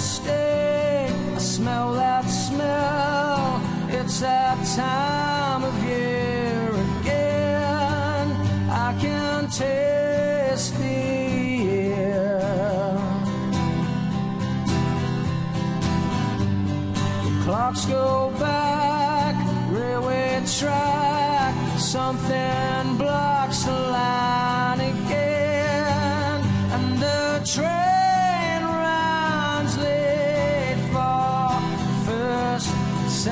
stay. I smell that smell. It's that time of year again. I can taste the air. Clocks go back, railway track, something blocks first.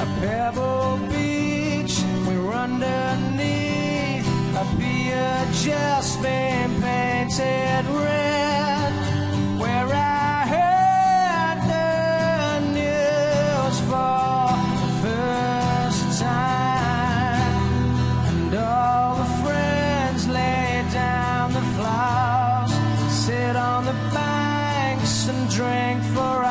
A pebble beach, we're underneath a pier just been painted red. strength for